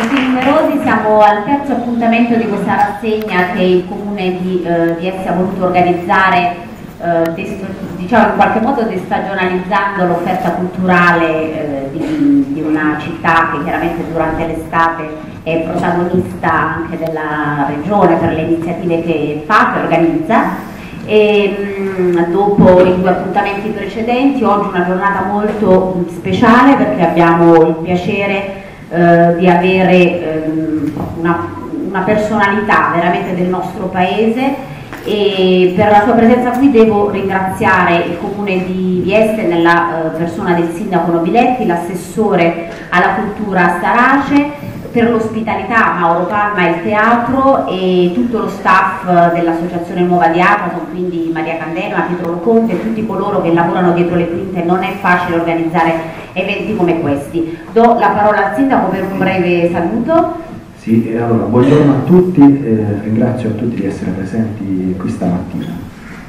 così numerosi, siamo al terzo appuntamento di questa rassegna che il Comune di, eh, di Essi ha voluto organizzare, eh, diciamo in qualche modo destagionalizzando l'offerta culturale eh, di, di, una città che chiaramente durante l'estate è protagonista anche della regione per le iniziative che fa, che organizza. E, mh, mm, dopo i due appuntamenti precedenti, oggi una giornata molto speciale perché abbiamo il piacere eh, di avere ehm, una, una, personalità veramente del nostro paese. E per la sua presenza qui devo ringraziare il comune di Vieste nella eh, persona del sindaco Nobiletti, l'assessore alla cultura Starace, per l'ospitalità Mauro Palma e il teatro e tutto lo staff dell'associazione Nuova di Amazon, quindi Maria Candela, Pietro Loconte tutti coloro che lavorano dietro le quinte, non è facile organizzare eventi come questi. Do la parola al sindaco per un breve saluto. Sì, allora, buongiorno a tutti, eh, ringrazio a tutti di essere presenti qui stamattina.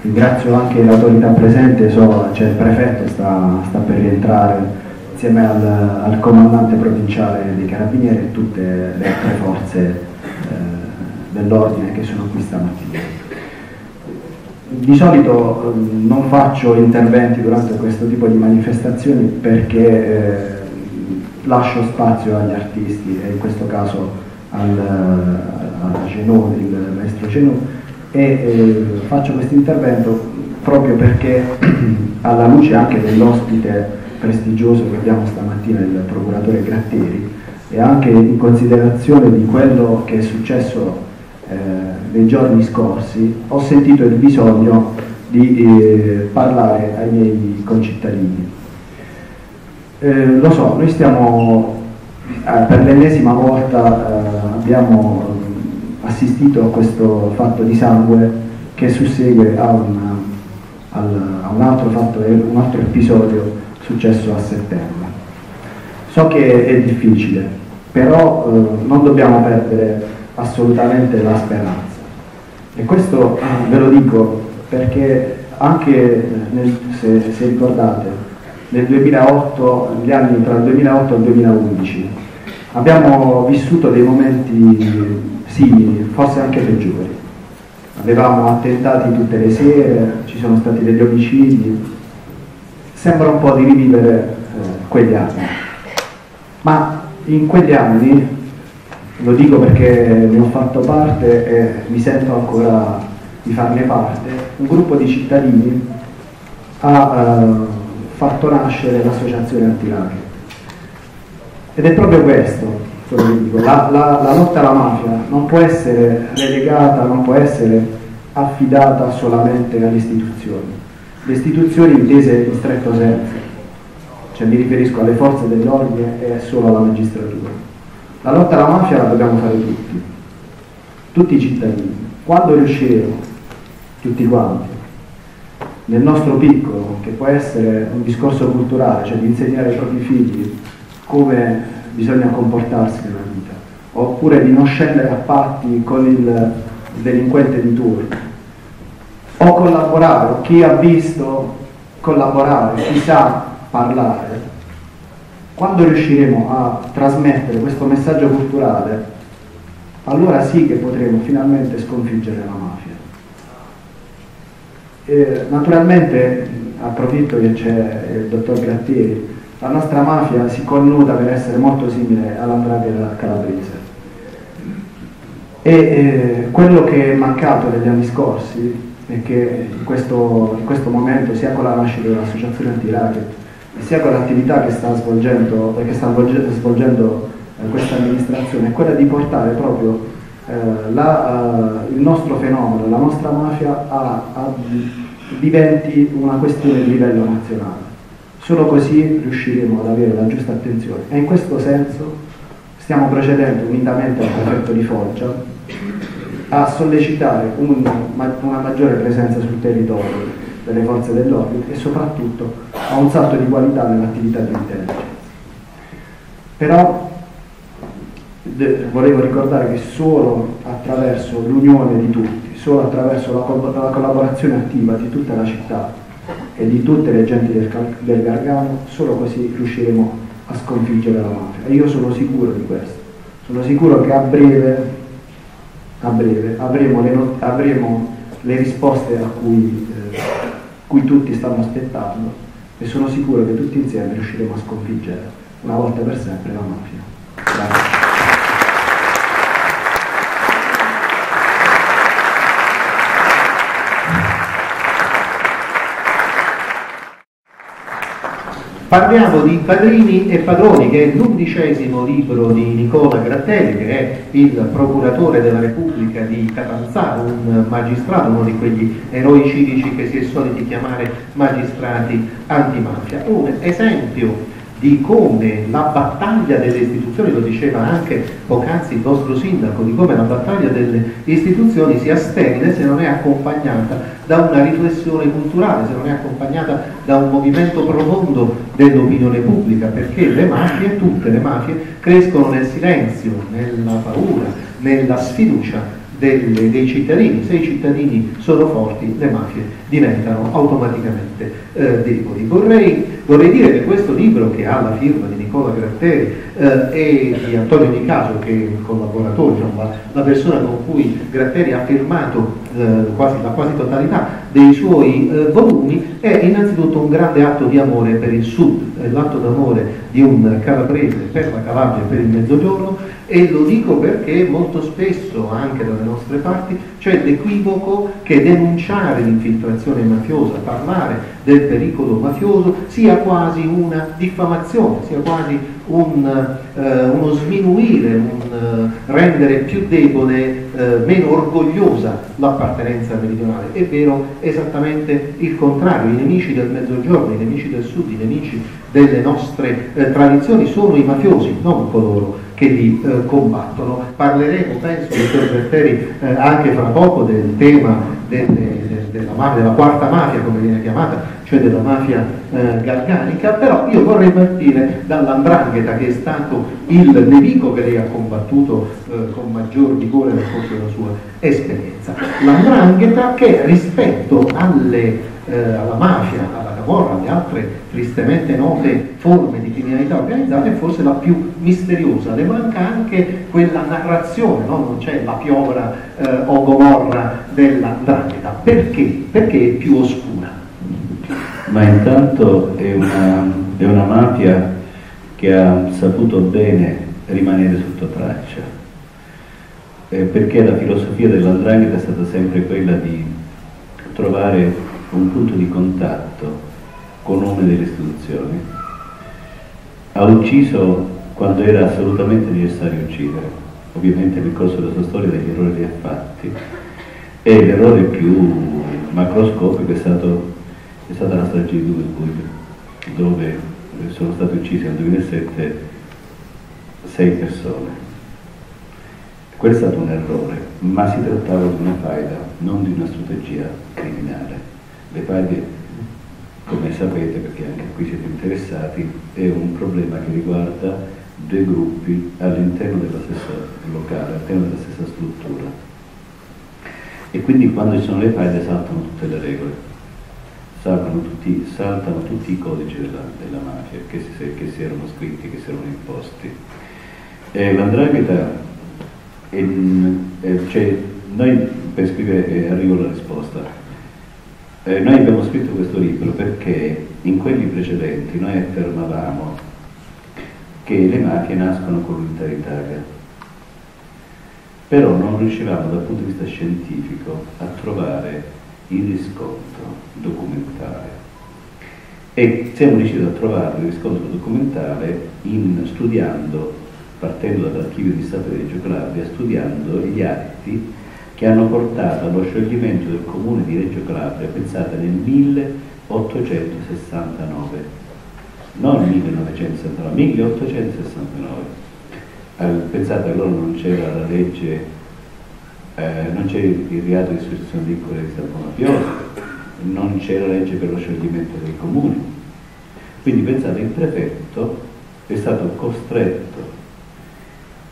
Ringrazio anche l'autorità presente, so, c'è il prefetto, sta, sta per rientrare insieme al, al, comandante provinciale dei carabinieri e tutte le altre forze eh, dell'ordine che sono qui stamattina. Di solito eh, non faccio interventi durante questo tipo di manifestazioni perché eh, lascio spazio agli artisti e in questo caso al, al Genò, il maestro Genò e eh, faccio questo intervento proprio perché alla luce anche dell'ospite prestigioso che abbiamo stamattina il procuratore Gratteri e anche in considerazione di quello che è successo eh, nei giorni scorsi ho sentito il bisogno di eh, parlare ai miei concittadini. Eh, lo so, noi stiamo eh, per l'ennesima volta eh, abbiamo assistito a questo fatto di sangue che sussegue a, una, a un altro fatto, un altro episodio successo a settembre. So che è difficile, però eh, non dobbiamo perdere assolutamente la speranza. E questo eh, ve lo dico perché anche nel, se, se, ricordate, nel 2008, negli anni tra il 2008 e il 2011, abbiamo vissuto dei momenti simili, forse anche peggiori. Avevamo attentati tutte le sere, ci sono stati degli omicidi, sembra un po' di rivivere eh, quegli anni. Ma in quegli anni, lo dico perché ne ho fatto parte e mi sento ancora di farne parte, un gruppo di cittadini ha eh, fatto nascere l'associazione antirachet. Ed è proprio questo, la, la, la lotta alla mafia non può essere relegata, non può essere affidata solamente alle istituzioni le istituzioni intese in stretto senso, cioè mi riferisco alle forze dell'ordine e solo alla magistratura. La lotta alla mafia la dobbiamo fare tutti, tutti i cittadini. Quando riusciremo, tutti quanti, nel nostro piccolo, che può essere un discorso culturale, cioè di insegnare ai propri figli come bisogna comportarsi nella vita, oppure di non scendere a patti con il delinquente di turno, o collaborare, chi ha visto collaborare, chi sa parlare, quando riusciremo a trasmettere questo messaggio culturale, allora sì che potremo finalmente sconfiggere la mafia. E, naturalmente, approfitto che c'è il dottor Grattieri, la nostra mafia si connuda per essere molto simile all'andrangheta calabrese. E eh, quello che è mancato negli anni scorsi e che in questo, in questo momento sia con la nascita dell'associazione anti-racket sia con l'attività che sta svolgendo, che sta svolgendo eh, questa amministrazione è quella di portare proprio eh, la, uh, il nostro fenomeno, la nostra mafia a, a, diventi una questione di livello nazionale. Solo così riusciremo ad avere la giusta attenzione e in questo senso stiamo procedendo unitamente al prefetto di Foggia a sollecitare un, una maggiore presenza sul territorio delle forze dell'ordine e soprattutto a un salto di qualità nell'attività di intelligence. Però volevo ricordare che solo attraverso l'unione di tutti, solo attraverso la, la, collaborazione attiva di tutta la città e di tutte le genti del, del Gargano, solo così riusciremo a sconfiggere la mafia. E io sono sicuro di questo Sono sicuro che a breve, a breve avremo, le avremo le risposte a cui, eh, cui tutti stanno aspettando e sono sicuro che tutti insieme riusciremo a sconfiggere una volta per sempre la mafia. Grazie. Parliamo di Padrini e Padroni, che è l'undicesimo libro di Nicola Grattelli, che è il procuratore della Repubblica di Catanzaro, un magistrato, uno di quegli eroi civici che si è soliti chiamare magistrati antimafia. Un esempio di come la battaglia delle istituzioni, lo diceva anche poc'anzi il vostro sindaco, di come la battaglia delle istituzioni sia sterile se non è accompagnata da una riflessione culturale, se non è accompagnata da un movimento profondo dell'opinione pubblica, perché le mafie, tutte le mafie, crescono nel silenzio, nella paura, nella sfiducia delle, dei cittadini. Se i cittadini sono forti, le mafie diventano automaticamente eh, deboli. Vorrei, vorrei, dire che questo libro, che ha la firma di Nicola Gratteri eh, e di Antonio Di Caso, che è il collaboratore, insomma, la persona con cui Gratteri ha firmato eh, quasi, la quasi totalità dei suoi eh, volumi, è innanzitutto un grande atto di amore per il Sud, l'atto d'amore di un calabrese per la Calabria e per il Mezzogiorno e lo dico perché molto spesso anche dalle nostre parti c'è l'equivoco che denunciare l'infiltrazione mafiosa, parlare del pericolo mafioso sia quasi una diffamazione, sia quasi un, eh, uno sminuire, un eh, rendere più debole, eh, meno orgogliosa l'appartenenza meridionale. È vero esattamente il contrario, i nemici del mezzogiorno, i nemici del sud, i nemici delle nostre eh, tradizioni sono i mafiosi, non coloro che li eh, combattono. Parleremo, penso, dottor Berteri, eh, anche fra poco del tema delle, de, della, mafia, della quarta mafia, come viene chiamata, cioè della mafia eh, galganica, però io vorrei partire dall'andrangheta che è stato il nemico che lei ha combattuto eh, con maggior vigore nel corso della sua esperienza. L'andrangheta che rispetto alle, eh, alla mafia, alla camorra, alle altre tristemente note forme di criminalità organizzata è forse la più misteriosa, le manca anche quella narrazione, no? non c'è la piovra eh, o gomorra della drangheta. Perché? Perché è più oscura. Ma intanto è una, è una mafia che ha saputo bene rimanere sotto traccia, eh, perché la filosofia dell'andrangheta è stata sempre quella di trovare un punto di contatto con una delle istituzioni. Ha ucciso quando era assolutamente necessario uccidere, ovviamente nel corso della sua storia degli errori li ha fatti, e l'errore più macroscopico è, stato, è stata la strage di Duisburg, dove sono state uccise nel 2007 sei persone. Quello è stato un errore, ma si trattava di una faida, non di una strategia criminale. Le faide come sapete, perché anche qui siete interessati, è un problema che riguarda due gruppi all'interno della stessa locale, all'interno della stessa struttura. E quindi quando ci sono le faide saltano tutte le regole, saltano tutti, saltano tutti i codici della, della mafia che si, che si, erano scritti, che si erano imposti. E l'andrangheta, cioè, noi per scrivere, eh, arrivo alla risposta, eh, noi abbiamo scritto questo libro perché in quelli precedenti noi affermavamo che le mafie nascono con l'unità d'Italia, però non riuscivamo dal punto di vista scientifico a trovare il riscontro documentale. E siamo riusciti a trovare il riscontro documentale in, studiando, partendo dall'archivio di Stato di Reggio Calabria, studiando gli atti che hanno portato allo scioglimento del comune di Reggio Calabria, pensate nel 1869, non 1969, 1869. Pensate allora non c'era la legge, eh, non c'era il reato di istituzione di Stato mafioso, non c'era la legge per lo scioglimento dei comuni. Quindi pensate, il prefetto è stato costretto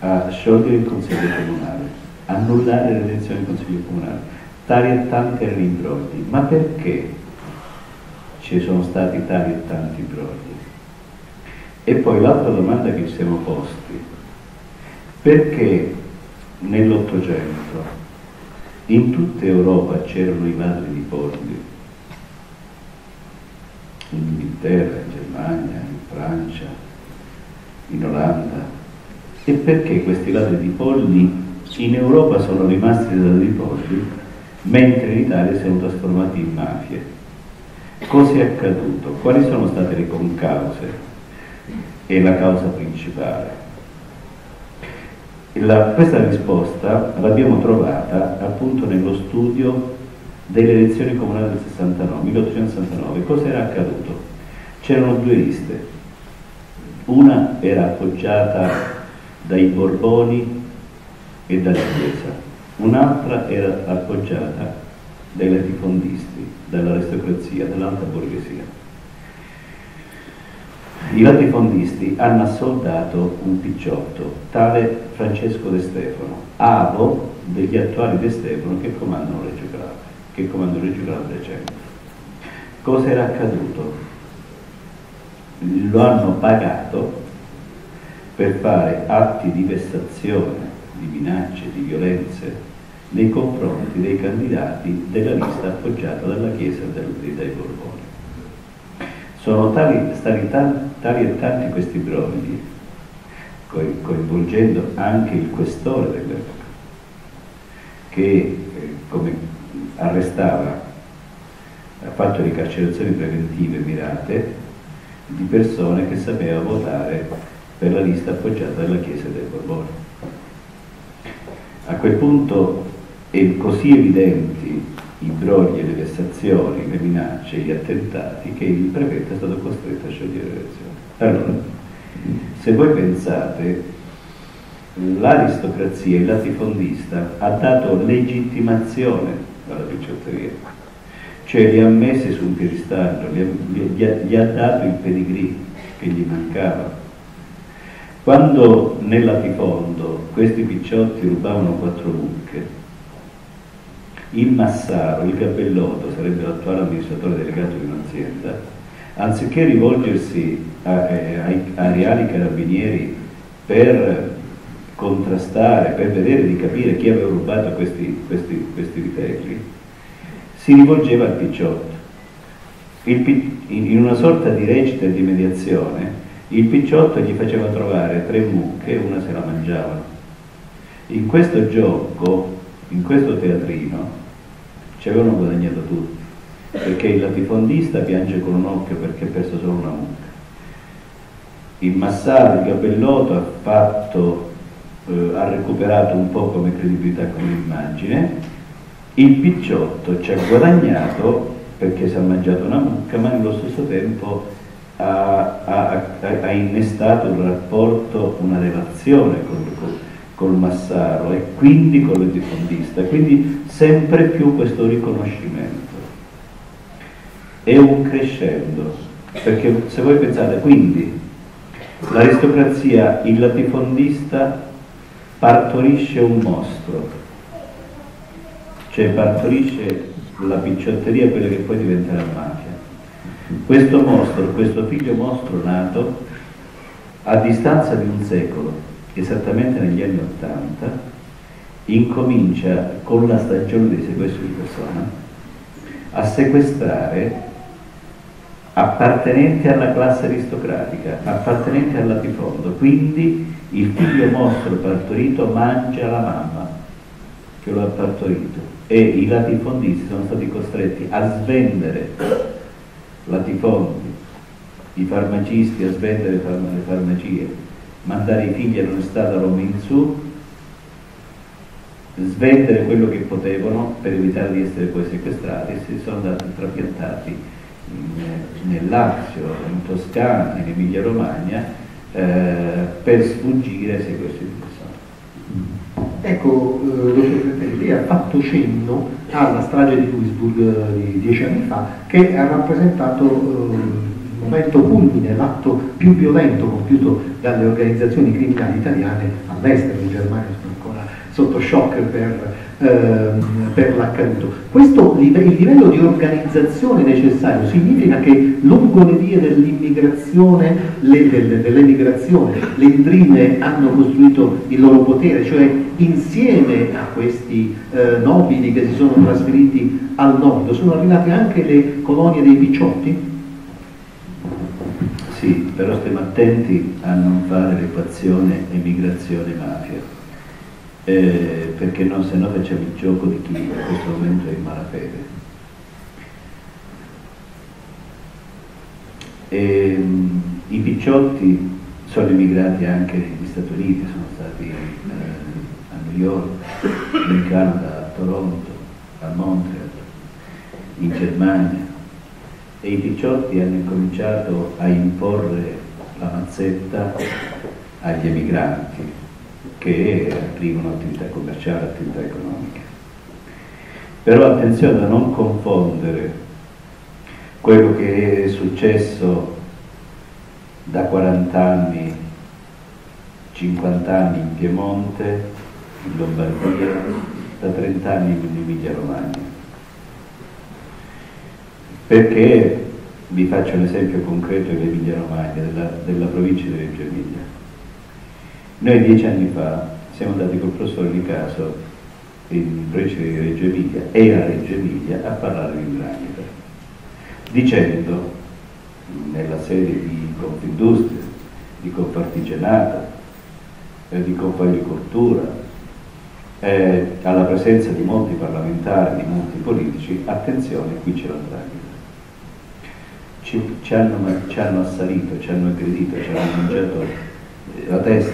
a sciogliere il consiglio comunale annullare le elezioni del Consiglio Comunale. Tali e tanti erano i brogli. Ma perché ci sono stati tali e tanti brogli? E poi l'altra domanda che ci siamo posti, perché nell'Ottocento in tutta Europa c'erano i ladri di polli, in Inghilterra, in Germania, in Francia, in Olanda, e perché questi ladri di polli in Europa sono rimasti ladri di polli, mentre in Italia si sono trasformati in mafie. Cosa è accaduto? Quali sono state le concause e la causa principale? La, questa risposta l'abbiamo trovata appunto nello studio delle elezioni comunali del 69, 1869. Cosa era accaduto? C'erano due liste, una era appoggiata dai Borboni e dalla Chiesa, un'altra era appoggiata dai latifondisti, dall'aristocrazia, dall'alta borghesia. I latifondisti hanno assoldato un picciotto, tale Francesco De Stefano, avo degli attuali De Stefano che comandano Reggio Calabria, che comandano Reggio Calabria Centro. Cosa era accaduto? Lo hanno pagato per fare atti di vessazione, di minacce, di violenze nei confronti dei candidati della lista appoggiata dalla Chiesa e dai Borboni. Sono tali, tali, tali e tanti questi brogli, coinvolgendo anche il questore dell'epoca, che eh, come arrestava, ha fatto ricarcerazioni preventive mirate di persone che sapeva votare per la lista appoggiata dalla Chiesa del Borbone. A quel punto è così evidenti i brogli, le vessazioni, le minacce, gli attentati, che il prefetto è stato costretto a sciogliere le elezioni. Allora, se voi pensate, l'aristocrazia, il latifondista, ha dato legittimazione alla picciotteria, cioè li ha messi su un piedistallo, gli, gli, gli ha dato il pedigree che gli mancava. Quando nel latifondo questi picciotti rubavano quattro mucche, il Massaro, il Gabellotto, sarebbe l'attuale amministratore delegato di un'azienda, anziché rivolgersi a, eh, ai, ai reali carabinieri per contrastare, per vedere di capire chi aveva rubato questi, questi, questi vitelli, si rivolgeva al picciotto. Il, in una sorta di recita e di mediazione, il picciotto gli faceva trovare tre mucche e una se la mangiavano. In questo gioco, in questo teatrino, ci avevano guadagnato tutti, perché il latifondista piange con un occhio perché ha perso solo una mucca. Il Massaro, il Gabellotto ha, fatto, eh, ha recuperato un po' come credibilità, come immagine, il Picciotto ci ha guadagnato perché si è mangiato una mucca, ma nello stesso tempo ha, ha, ha innestato un rapporto, una relazione con, con col Massaro e quindi con il diffondista, quindi sempre più questo riconoscimento. È un crescendo, perché se voi pensate, quindi l'aristocrazia, il latifondista partorisce un mostro, cioè partorisce la picciotteria, quella che poi diventerà. Questo mostro, questo figlio mostro nato, a distanza di un secolo, esattamente negli anni Ottanta, incomincia con la stagione dei sequestri di persona a sequestrare appartenenti alla classe aristocratica, appartenenti al latifondo, quindi il figlio mostro partorito mangia la mamma che lo ha partorito e i latifondisti sono stati costretti a svendere latifondi, i farmacisti a svendere le farmacie, mandare i figli all'università da Roma in su, svendere quello che potevano per evitare di essere poi sequestrati e si sono andati trapiantati in, nel Lazio, in Toscana, in Emilia Romagna eh, per sfuggire ai sequestri di. Ecco, eh, dottor Fratelli, lei ha fatto cenno alla strage di Duisburg eh, di dieci anni fa che ha rappresentato eh, momento culmine, l'atto più violento compiuto dalle organizzazioni criminali italiane all'estero, in Germania sono ancora sotto shock per ehm, per l'accaduto. Questo il livello di organizzazione necessario significa che lungo le vie dell'immigrazione, le, dell'emigrazione, le indrine hanno costruito il loro potere, cioè insieme a questi eh, nobili che si sono trasferiti al nord sono arrivate anche le colonie dei picciotti? Sì, però stiamo attenti a non fare l'equazione emigrazione-mafia, eh, perché no, se no facciamo il gioco di chi in questo momento è in malafede. E, um, I picciotti sono emigrati anche negli Stati Uniti, sono stati eh, a New York, in Canada, a Toronto, a Montreal, in Germania, e i picciotti hanno incominciato a imporre la mazzetta agli emigranti che aprivano attività commerciali, attività economiche. Però attenzione a non confondere quello che è successo da 40 anni, 50 anni in Piemonte, in Lombardia, da 30 anni in Emilia Romagna perché vi faccio un esempio concreto dell'Emilia Romagna, della, della provincia di Reggio Emilia. Noi dieci anni fa siamo andati col Di Caso in provincia di Reggio Emilia e a Reggio Emilia a parlare di Ndrangheta, dicendo nella serie di Confindustria, di Confartigianato, eh, di Confagricoltura, eh, alla presenza di molti parlamentari, di molti politici, attenzione, qui c'è l'Andrangheta ci, ci, ci, hanno, assalito, ci hanno aggredito, ci hanno mangiato la testa,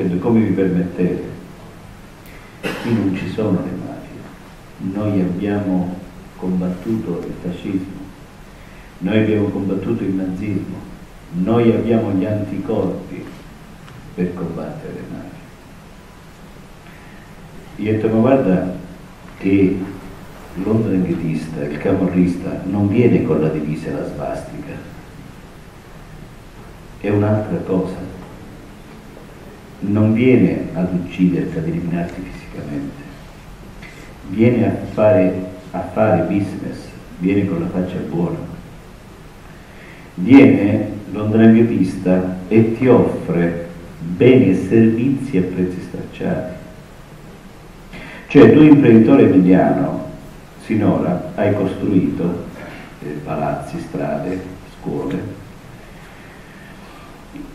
dicendo come vi permettete. Qui non ci sono le mafie, noi abbiamo combattuto il fascismo, noi abbiamo combattuto il nazismo, noi abbiamo gli anticorpi per combattere le mafie. Io ho detto, ma guarda che l'ondranghitista, il camorrista, non viene con la divisa e la svastica, è un'altra cosa. Non viene ad ucciderti, ad eliminarti fisicamente, viene a fare, a fare business, viene con la faccia buona. Viene l'ondranghitista e ti offre beni e servizi a prezzi stracciati. Cioè tu imprenditore mediano finora hai costruito eh, palazzi, strade, scuole,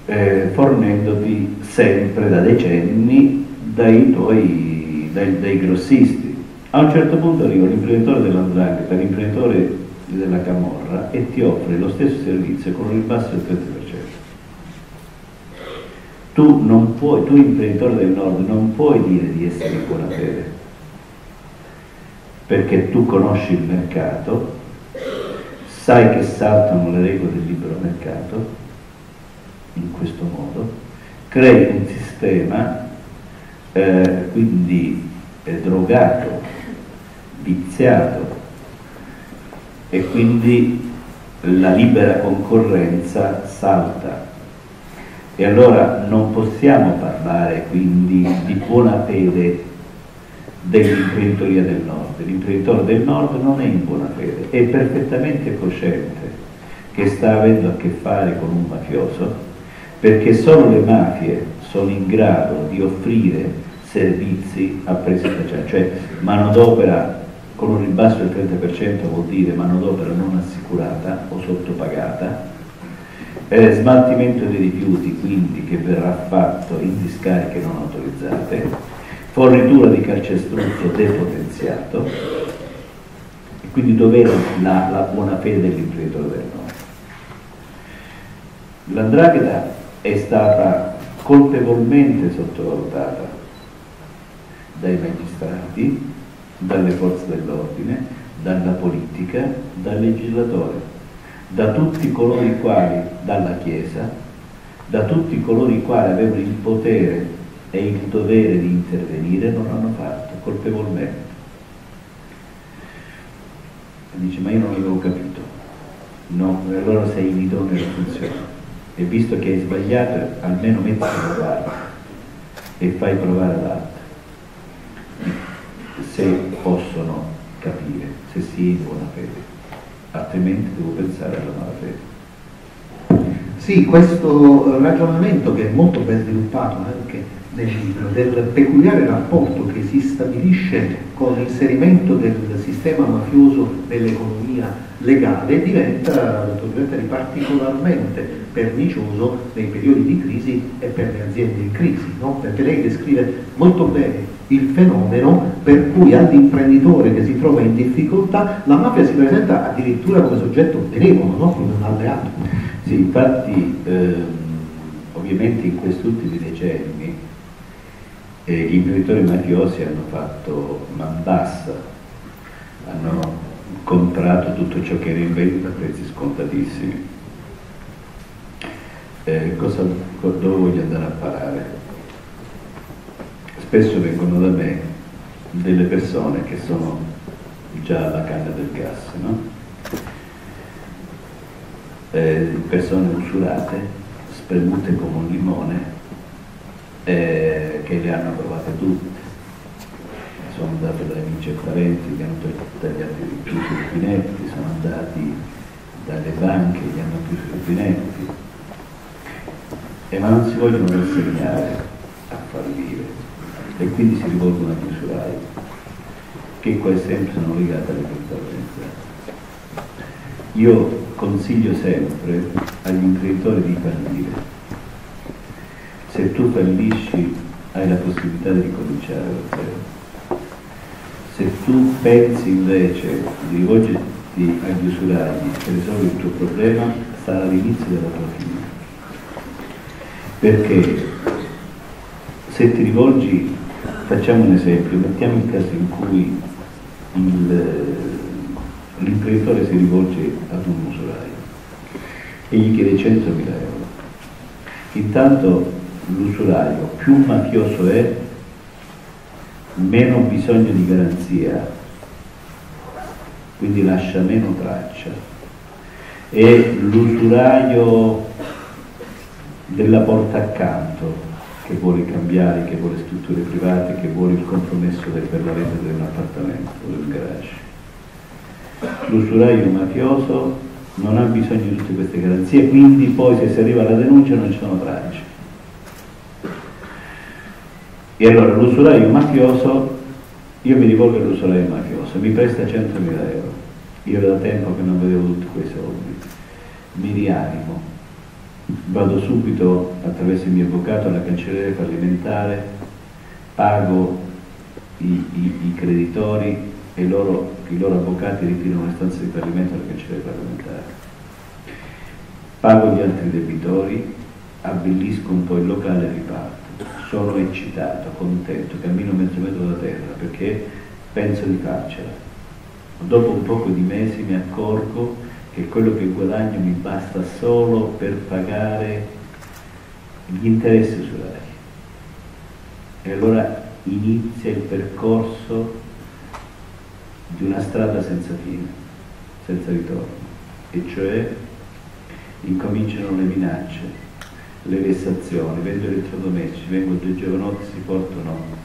eh, fornendoti sempre da decenni dai tuoi dai, dai, grossisti. A un certo punto arriva l'imprenditore dell'andrangheta, l'imprenditore della camorra e ti offre lo stesso servizio con un ribasso del 30%. Tu, non puoi, tu imprenditore del nord non puoi dire di essere in buona fede perché tu conosci il mercato, sai che saltano le regole del libero mercato, in questo modo, crei un sistema eh, quindi eh, drogato, viziato e quindi la libera concorrenza salta. E allora non possiamo parlare quindi di buona fede dell'imprenditoria del nord. L'imprenditore del nord non è in buona fede, è perfettamente cosciente che sta avendo a che fare con un mafioso, perché solo le mafie sono in grado di offrire servizi a prezzi speciali, cioè manodopera con un ribasso del 30% vuol dire manodopera non assicurata o sottopagata, eh, smaltimento dei rifiuti quindi che verrà fatto in discariche non autorizzate, fornitura di calcestruzzo depotenziato. E quindi dov'era la, la buona fede dell'imprenditore del nord. L'andrangheta è stata colpevolmente sottovalutata dai magistrati, dalle forze dell'ordine, dalla politica, dal legislatore, da tutti coloro i quali, dalla Chiesa, da tutti coloro i quali avevano il potere e il dovere di intervenire non l'hanno fatto colpevolmente. Dice ma io non avevo capito. No, allora sei inidoneo alla funzione. E visto che hai sbagliato, almeno metti a provare e fai provare l'altro. se possono capire, se si è in buona fede, altrimenti devo pensare alla malafede. Sì, questo ragionamento che è molto ben sviluppato anche libro, del peculiare rapporto che si stabilisce con l'inserimento del sistema mafioso nell'economia legale diventa, diventa particolarmente pernicioso nei periodi di crisi e per le aziende in crisi, no? perché lei descrive molto bene il fenomeno per cui all'imprenditore che si trova in difficoltà la mafia si presenta addirittura come soggetto benevolo, no? come un alleato. Sì, infatti ehm, ovviamente in questi ultimi decenni eh, gli imprenditori mafiosi hanno fatto man bassa, hanno comprato tutto ciò che era in vendita a prezzi scontatissimi. Eh, cosa, dove voglio andare a parare? Spesso vengono da me delle persone che sono già alla canna del gas, no? eh, persone usurate, spremute come un limone, eh, che le hanno provate tutte. Sono andate dai amici e parenti, gli hanno tagliato i rubinetti, sono andati dalle banche, gli hanno chiuso i rubinetti, e ma non si vogliono rassegnare a fallire e quindi si rivolgono agli usurai, che quasi sempre sono legati alle organizzate. Io consiglio sempre agli imprenditori di fallire. Se tu fallisci hai la possibilità di ricominciare da zero. Se tu pensi invece di rivolgerti agli usurai per risolvere il tuo problema, sarà l'inizio della tua fine. Perché se ti rivolgi, facciamo un esempio, mettiamo il caso in cui l'imprenditore si rivolge ad un usuraio e gli chiede 100.000 euro. Intanto l'usuraio più mafioso è, meno bisogno di garanzia, quindi lascia meno traccia. E l'usuraio della porta accanto, che vuole cambiare, che vuole strutture private, che vuole il compromesso per la vendita di un appartamento o di un garage l'usuraio mafioso non ha bisogno di tutte queste garanzie, quindi poi se si arriva alla denuncia non ci sono tracce. E allora l'usuraio mafioso, io mi rivolgo all'usuraio mafioso, mi presta 100.000 euro, io da tempo che non vedevo tutti quei soldi, mi rianimo, vado subito attraverso il mio avvocato alla cancelleria fallimentare, pago i, i, i creditori e loro, i loro avvocati ritirano le stanze di fallimento alla cancelleria parlamentare. Pago gli altri debitori, abbellisco un po' il locale e riparto. Sono eccitato, contento, cammino mezzo metro da terra perché penso di farcela. Dopo un poco di mesi mi accorgo che quello che guadagno mi basta solo per pagare gli interessi usurari. E allora inizia il percorso di una strada senza fine, senza ritorno, e cioè incominciano le minacce, le vessazioni, vendo elettrodomestici, vengono due giovanotti, si portano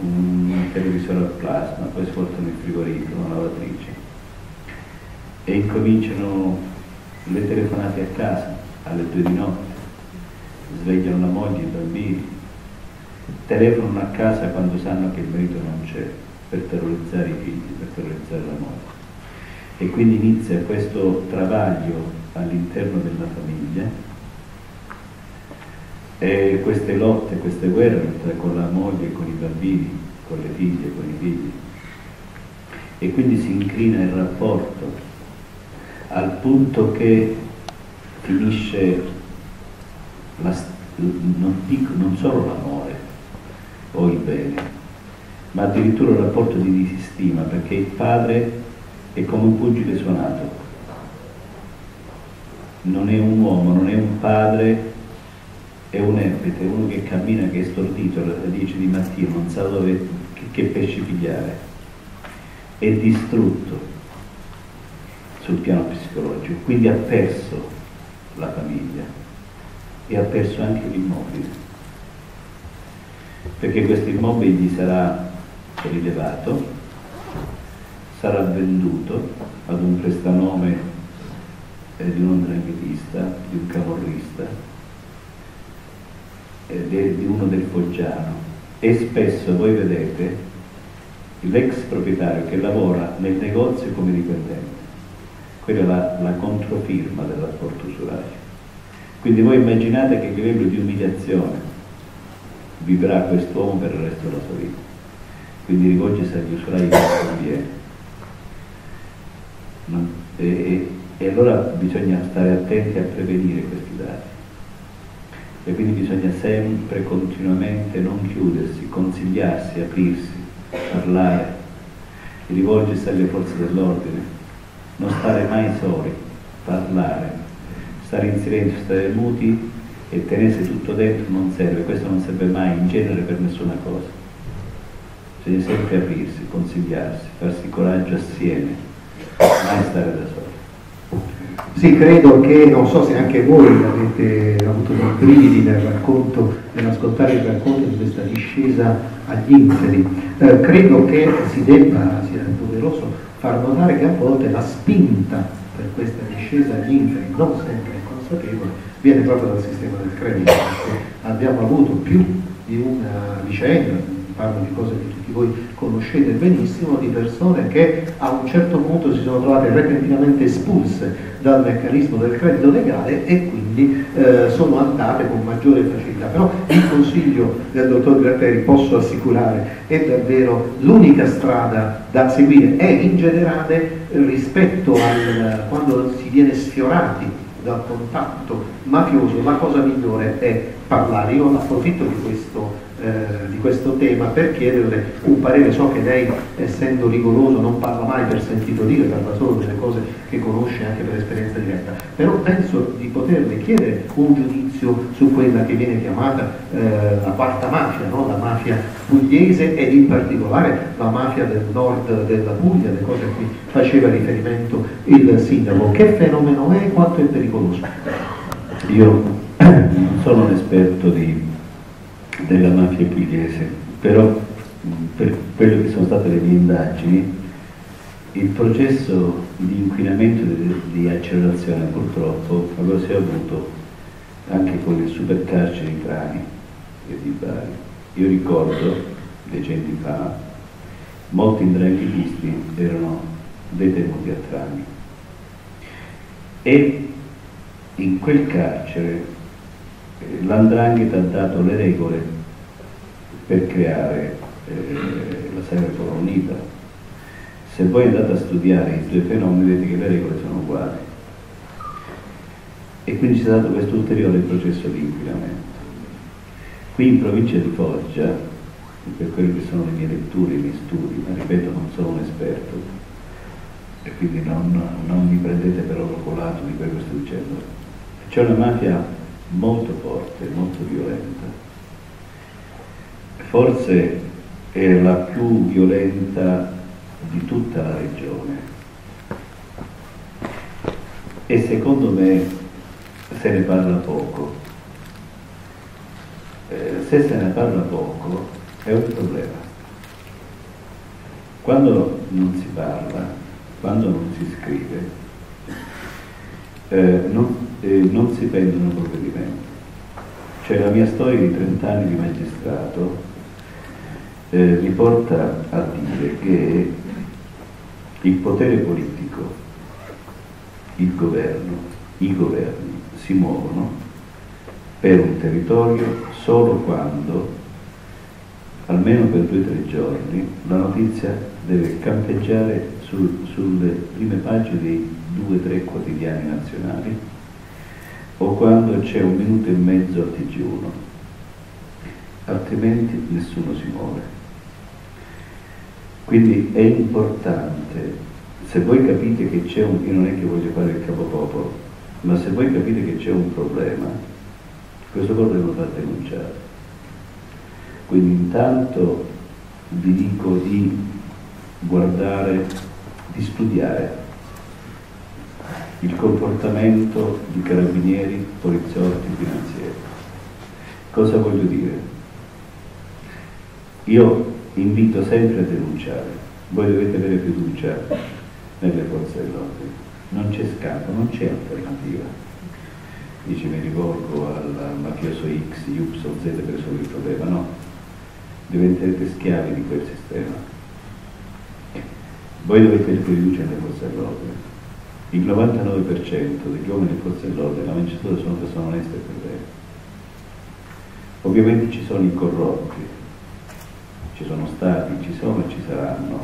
un televisore a plasma, poi si portano il frigorifero, una lavatrice. E incominciano le telefonate a casa alle due di notte, svegliano la moglie, i bambini, telefonano a casa quando sanno che il marito non c'è per terrorizzare i figli, per terrorizzare la moglie. E quindi inizia questo travaglio all'interno della famiglia e queste lotte, queste guerre con la moglie, con i bambini, con le figlie, con i figli. E quindi si incrina il rapporto al punto che finisce la, non, dico, non solo l'amore o il bene, ma addirittura un rapporto di disistima, perché il padre è come un pugile suonato, non è un uomo, non è un padre, è un epete, uno che cammina, che è stordito alle 10 di mattina, non sa dove, che, che pesci pigliare, è distrutto sul piano psicologico, quindi ha perso la famiglia e ha perso anche l'immobile, perché questo immobile gli sarà rilevato, sarà venduto ad un prestanome eh, di un andranghetista, di un camorrista, eh, di uno del Foggiano e spesso voi vedete l'ex proprietario che lavora nel negozio come dipendente. Quella è la, la controfirma del rapporto usurario. Quindi voi immaginate che livello di umiliazione vivrà quest'uomo per il resto della sua vita. Quindi rivolgersi agli usurai non conviene. E, e, e allora bisogna stare attenti a prevenire questi dati. E quindi bisogna sempre, continuamente non chiudersi, consigliarsi, aprirsi, parlare, rivolgersi alle forze dell'ordine, non stare mai soli, parlare, stare in silenzio, stare muti e tenersi tutto dentro non serve, questo non serve mai in genere per nessuna cosa. Bisogna sempre aprirsi, consigliarsi, farsi coraggio assieme, mai stare da soli. Sì, credo che, non so se anche voi avete avuto dei brividi nell'ascoltare il racconto di questa discesa agli inferi, eh, credo che si debba, sia doveroso, far notare che a volte la spinta per questa discesa agli inferi, non sempre consapevole, viene proprio dal sistema del credito, abbiamo avuto più di una vicenda, parlo di cose che tutti voi conoscete benissimo, di persone che a un certo punto si sono trovate repentinamente espulse dal meccanismo del credito legale e quindi eh, sono andate con maggiore facilità. Però il consiglio del dottor Gratteri, posso assicurare, è davvero l'unica strada da seguire e in generale rispetto a quando si viene sfiorati dal contatto mafioso, la cosa migliore è parlare. Io approfitto di questo eh, di questo tema per chiederle un parere. So che lei, essendo rigoroso, non parla mai per sentito dire, parla solo delle cose che conosce anche per esperienza diretta, però penso di poterle chiedere un giudizio su quella che viene chiamata eh, la quarta mafia, no? la mafia pugliese ed in particolare la mafia del nord della Puglia, le cose a cui faceva riferimento il sindaco. Che fenomeno è e quanto è pericoloso? Io non sono un esperto di della mafia pugliese, però per quello che sono state le mie indagini, il processo di inquinamento di, di accelerazione purtroppo lo si è avuto anche con il supercarcere di Trani e di Bari. Io ricordo, decenni fa, molti indranghetisti erano detenuti a Trani e in quel carcere l'andrangheta ha dato le regole per creare eh, la Serra Unita. Se voi andate a studiare i due fenomeni vedete che le regole sono uguali. E quindi c'è stato questo ulteriore processo di inquinamento. Qui in provincia di Foggia, per quello che sono le mie letture, i miei studi, ma ripeto non sono un esperto, e quindi non, non mi prendete per oro colato di quello che sto dicendo, c'è una mafia molto forte, molto violenta. Forse è la più violenta di tutta la regione. E secondo me se ne parla poco. Eh, se se ne parla poco è un problema. Quando non si parla, quando non si scrive, eh, non eh, non si prendono provvedimenti. Cioè la mia storia di 30 anni di magistrato eh, mi porta a dire che il potere politico, il governo, i governi si muovono per un territorio solo quando, almeno per due o tre giorni, la notizia deve campeggiare sul, sulle prime pagine dei due o tre quotidiani nazionali o quando c'è un minuto e mezzo al TG1, altrimenti nessuno si muove. Quindi è importante, se voi capite che c'è un, io non è che voglio fare il capopopolo, ma se voi capite che c'è un problema, questo problema va denunciare. Quindi intanto vi dico di guardare, di studiare il comportamento di carabinieri, poliziotti, finanzieri. Cosa voglio dire? Io invito sempre a denunciare. Voi dovete avere fiducia nelle forze dell'ordine. Non c'è scampo, non c'è alternativa. Dice mi rivolgo al mafioso X, Y Z per risolvere il problema. No, diventerete schiavi di quel sistema. Voi dovete avere fiducia nelle forze dell'ordine. Il 99% degli uomini delle forze dell'ordine, la maggistratura sono persone oneste e fedeli. Ovviamente ci sono i corrotti, ci sono stati, ci sono e ci saranno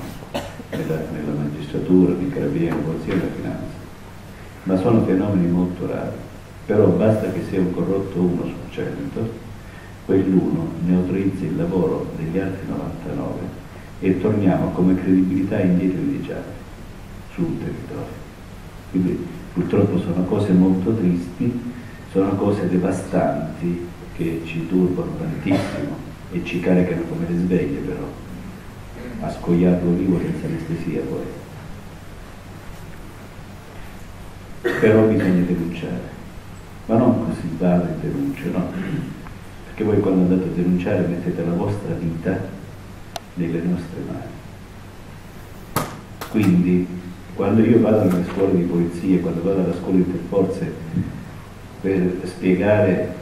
nella, nella magistratura, nei carabinieri, nella polizia e nella finanza, ma sono fenomeni molto rari. Però basta che sia un corrotto uno su cento, quell'uno neutralizza il lavoro degli altri 99 e torniamo come credibilità indietro di dieci anni sul territorio. Quindi purtroppo sono cose molto tristi, sono cose devastanti che ci turbano tantissimo e ci caricano come le sveglie però, a scoiarlo vivo senza anestesia poi. Però bisogna denunciare, ma non così vado e denuncio, no? Perché voi quando andate a denunciare mettete la vostra vita nelle nostre mani. Quindi quando io vado nelle scuole di polizia, quando vado alla scuola interforze per spiegare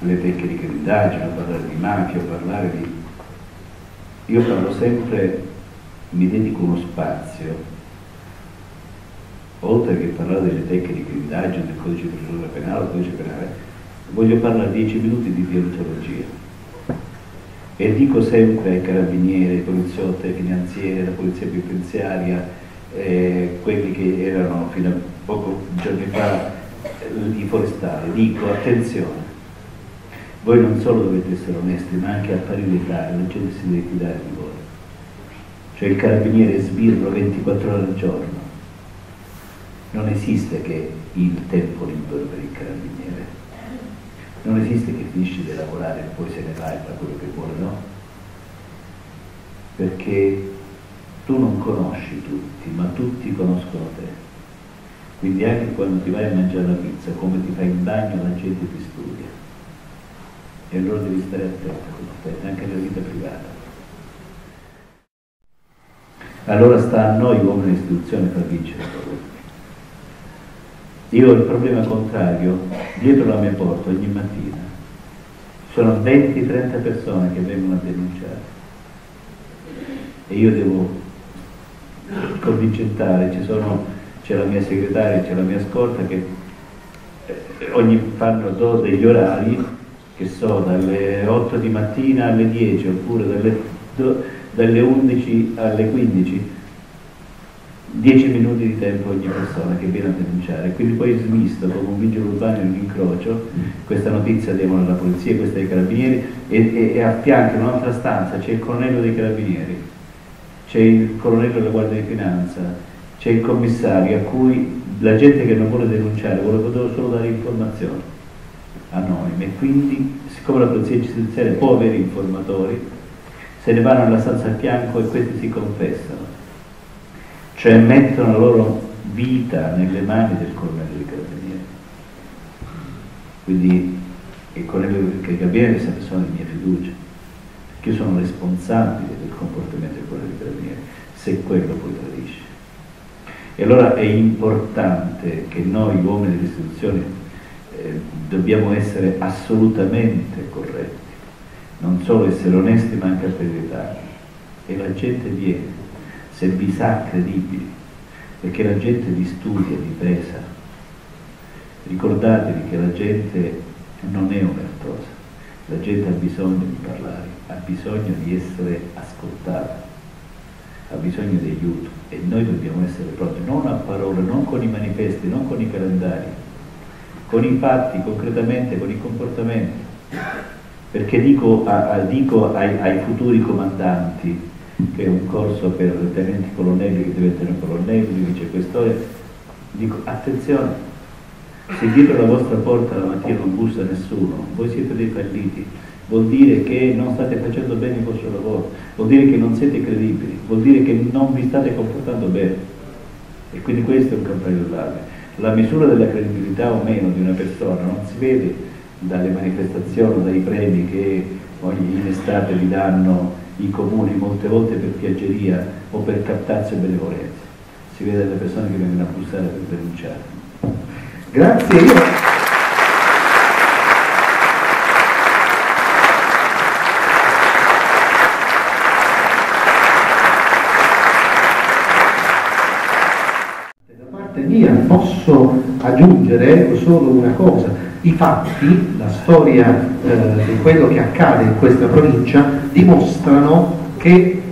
le tecniche di indagine, parlare di mafia, parlare di... Io parlo sempre, mi dedico uno spazio, oltre che parlare delle tecniche di indagine, del codice di procedura penale, del codice penale, voglio parlare dieci minuti di deontologia. E dico sempre ai carabinieri, ai poliziotti, ai finanzieri, alla polizia penitenziaria, eh, quelli che erano fino a poco giorni fa eh, i forestali, dico attenzione, voi non solo dovete essere onesti, ma anche apparire tali, la gente si deve fidare di voi. Cioè il carabiniere sbirro 24 ore al giorno. Non esiste che il tempo libero per il carabiniere. Non esiste che finisci di lavorare e poi se ne vai fa quello che vuole, no? Perché tu non conosci tutti, ma tutti conoscono te. Quindi anche quando ti vai a mangiare la pizza, come ti fai in bagno, la gente ti studia e allora devi stare attento, anche nella vita privata. Allora sta a noi uomini istituzione far vincere il problema. Io ho il problema contrario, dietro la mia porta ogni mattina sono 20-30 persone che vengono a denunciare e io devo convincentare, c'è la mia segretaria, c'è la mia scorta che eh, ogni fanno degli orari che so, dalle 8 di mattina alle 10 oppure dalle, dalle 11 alle 15, 10 minuti di tempo ogni persona che viene a denunciare. Quindi poi smisto come un vigile urbano in un incrocio, questa notizia diamo alla polizia, questa ai carabinieri e, e, e a fianco in un'altra stanza c'è il colonnello dei carabinieri, c'è il colonnello della Guardia di Finanza, c'è il commissario a cui la gente che non vuole denunciare vuole solo dare informazioni anonime. E quindi siccome la polizia giudiziaria può avere informatori se ne vanno nella stanza al fianco e questi si confessano. Cioè mettono la loro vita nelle mani del colonnello dei carabinieri quindi il colonnello dei carabinieri è una persona di mia fiducia perché io sono responsabile del comportamento del colonnello dei carabinieri se quello poi tradisce. E allora è importante che noi uomini delle istituzioni eh, dobbiamo essere assolutamente corretti, non solo essere onesti ma anche accreditati. E la gente viene, se vi sa credibili, perché la gente vi studia, vi pesa. Ricordatevi che la gente non è omertosa, la gente ha bisogno di parlare, ha bisogno di essere ascoltata, ha bisogno di aiuto e noi dobbiamo essere pronti, non a parole, non con i manifesti, non con i calendari, con i fatti, concretamente, con i comportamenti. Perché dico, a, a, dico ai, ai, futuri comandanti, che è un corso per tenenti colonnelli che diventano colonnelli, vice questore, dico attenzione, se dietro la vostra porta la mattina non bussa nessuno, voi siete dei falliti, vuol dire che non state facendo bene il vostro lavoro, vuol dire che non siete credibili, vuol dire che non vi state comportando bene. E quindi questo è un campanello d'allarme la misura della credibilità o meno di una persona non si vede dalle manifestazioni, dai premi che ogni in estate vi danno i comuni molte volte per piaggeria o per captarsi benevolenza. Si vede le persone che vengono a bussare per denunciare. Grazie. Io... mia posso aggiungere solo una cosa, i fatti, la storia eh, di quello che accade in questa provincia dimostrano che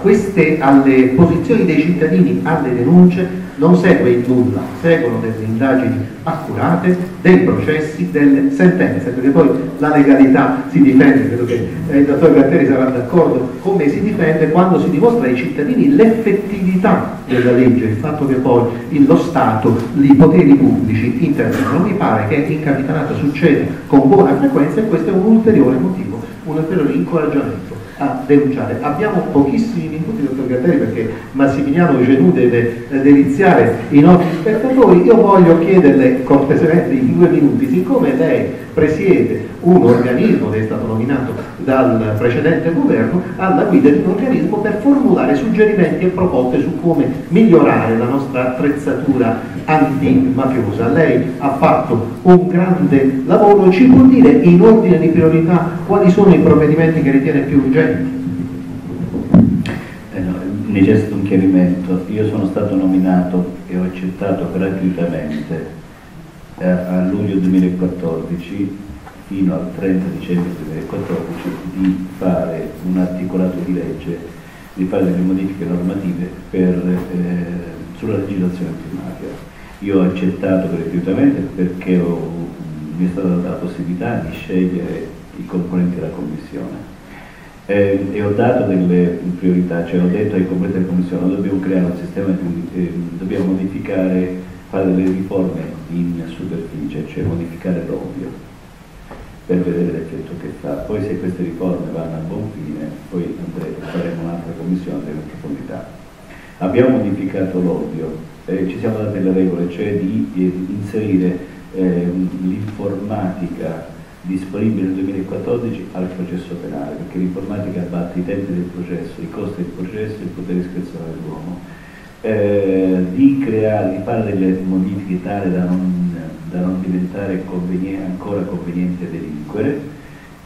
queste, alle posizioni dei cittadini, alle denunce, non segue il nulla, seguono delle indagini accurate, dei processi, delle sentenze, perché poi la legalità si difende, credo che eh, il dottor Gatteri sarà d'accordo come si difende quando si dimostra ai cittadini l'effettività della legge, il fatto che poi lo Stato, i poteri pubblici intervengono. Mi pare che in Capitanata succeda con buona frequenza e questo è un ulteriore motivo, un ulteriore incoraggiamento a denunciare. Abbiamo pochissimi minuti, dottor Gatteri, perché Massimiliano Genù deve eh, deliziare i nostri spettatori. Io voglio chiederle cortesemente in due minuti, siccome lei presiede un organismo che è stato nominato dal precedente governo alla guida di un organismo per formulare suggerimenti e proposte su come migliorare la nostra attrezzatura antimafiosa. Lei ha fatto un grande lavoro, ci può dire in ordine di priorità quali sono i provvedimenti che ritiene più urgenti? Eh necessito un chiarimento. Io sono stato nominato e ho accettato gratuitamente eh, a luglio 2014 fino al 30 dicembre 2014 di fare un articolato di legge, di fare delle modifiche normative per, eh, sulla legislazione antimafia. Io ho accettato gratuitamente perché ho, mi è stata data la possibilità di scegliere i componenti della Commissione. Eh, e ho dato delle priorità, cioè ho detto ai componenti della Commissione dobbiamo creare un sistema, di, eh, dobbiamo modificare, fare delle riforme in superficie, cioè modificare l'ovvio per vedere l'effetto che fa. Poi se queste riforme vanno a buon fine, poi andremo, faremo un'altra commissione delle profondità. Abbiamo modificato l'ovvio, eh, ci siamo date le regole, cioè di, di inserire eh, l'informatica disponibile nel 2014 al processo penale, perché l'informatica abbatte i tempi del processo, i costi del processo e il potere discrezionale dell'uomo, eh, di creare, di fare delle modifiche tali da non, da non diventare conveniente, ancora conveniente delinquere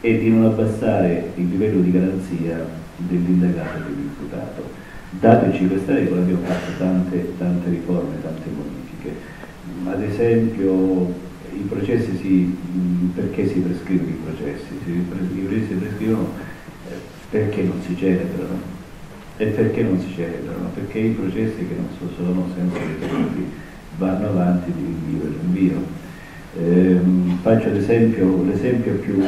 e di non abbassare il livello di garanzia dell'indagato e dell'imputato. Dateci questa regola abbiamo fatto tante, tante riforme, tante modifiche. Ad esempio i processi si, perché si prescrivono i processi? I processi si prescrivono eh, perché non si celebrano. E perché non si celebrano? Perché i processi che non sono sempre ritenuti vanno avanti di rinvio e rinvio. Eh, faccio l'esempio, l'esempio più,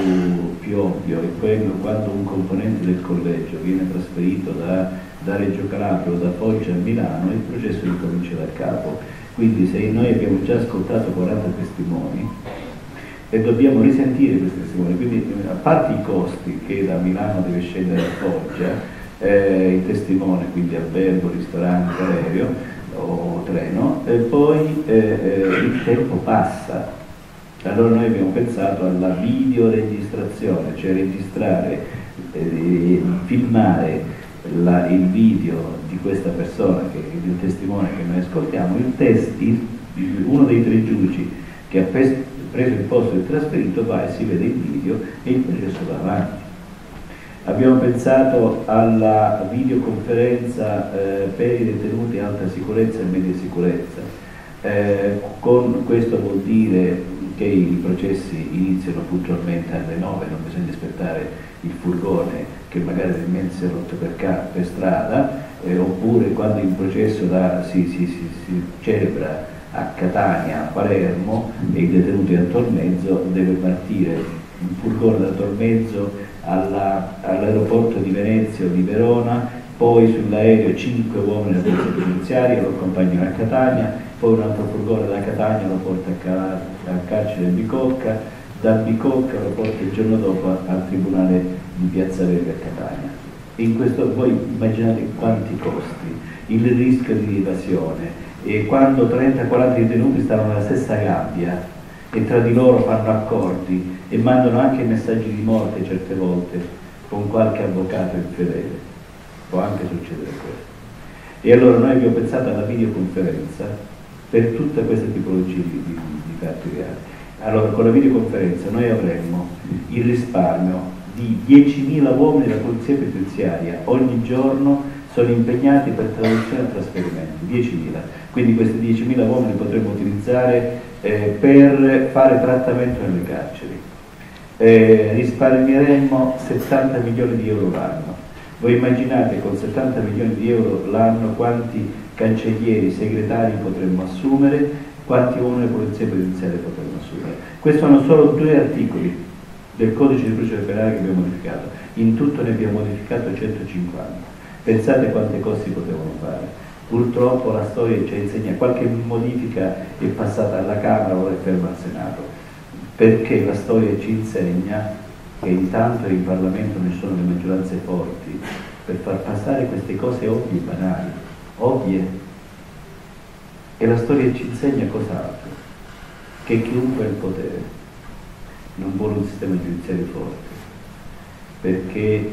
più ovvio, è quello quando un componente del collegio viene trasferito da da Reggio Calabria o da Foggia a Milano, il processo ricomincia da capo. Quindi se noi abbiamo già ascoltato 40 testimoni e dobbiamo risentire questi testimoni, quindi a parte i costi che da Milano deve scendere a Foggia, eh, il testimone, quindi albergo, ristorante, aereo o treno, e poi eh, eh, il tempo passa. Allora noi abbiamo pensato alla videoregistrazione, cioè registrare, eh, filmare la, il video di questa persona, che, del testimone che noi ascoltiamo, il testi, uno dei tre giudici che ha preso il posto del trasferito va e si vede il video e il processo va avanti. Abbiamo pensato alla videoconferenza eh, per i detenuti alta sicurezza e media sicurezza. Eh, con questo vuol dire che i processi iniziano puntualmente alle 9, non bisogna aspettare il furgone che magari nel si è rotto per, per strada, eh, oppure quando il processo da, si, si, si, si, celebra a Catania, a Palermo e i detenuti a Tormezzo, deve partire un furgone da Tormezzo all'aeroporto all di Venezia o di Verona, poi sull'aereo 5 uomini della polizia giudiziaria lo accompagnano a Catania, poi un altro furgone da Catania lo porta al carcere di Bicocca, da Bicocca lo porta il giorno dopo al tribunale di Piazza Verga a Catania. In questo voi immaginate quanti costi, il rischio di evasione e quando 30-40 detenuti stavano nella stessa gabbia e tra di loro fanno accordi e mandano anche messaggi di morte certe volte con qualche avvocato infedele. Può anche succedere questo. E allora noi abbiamo pensato alla videoconferenza per tutta questa tipologia di, di, di fatti reali. Allora con la videoconferenza noi avremmo il risparmio di 10.000 uomini della polizia penitenziaria ogni giorno sono impegnati per traduzione e trasferimento, 10.000. Quindi questi 10.000 uomini potremmo utilizzare eh, per fare trattamento nelle carceri. Eh, risparmieremmo 70 milioni di euro l'anno. Voi immaginate con 70 milioni di euro l'anno quanti cancellieri, segretari potremmo assumere, quanti uomini di polizia penitenziaria potremmo assumere. Questi sono solo due articoli del codice di procedura penale che abbiamo modificato. In tutto ne abbiamo modificato 150. Pensate quante cose potevano fare. Purtroppo la storia ci insegna, qualche modifica è passata alla Camera, ora è ferma al Senato, perché la storia ci insegna che intanto in Parlamento ne sono le maggioranze forti per far passare queste cose ovvie, banali, ovvie. E la storia ci insegna cos'altro? Che chiunque ha il potere non vuole un sistema giudiziario forte, perché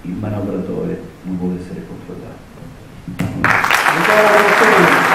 il manovratore non vuole essere controllato. Questo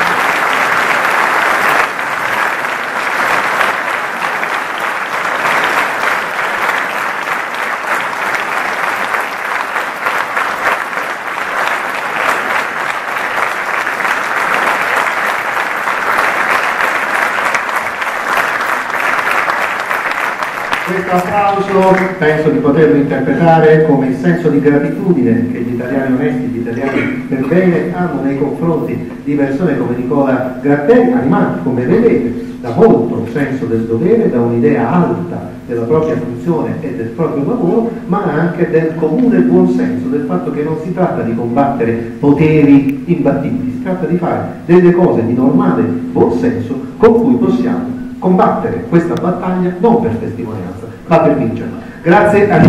applauso penso di poterlo interpretare come il senso di gratitudine che gli italiani onesti, gli italiani per bene hanno nei confronti di persone come Nicola Gratteri, animati come vedete da molto senso del dovere, da un'idea alta della propria funzione e del proprio lavoro, ma anche del comune buonsenso, del fatto che non si tratta di combattere poteri imbattibili, si tratta di fare delle cose di normale buonsenso con cui possiamo combattere questa battaglia non per testimonianza, ma per vincerla. Grazie a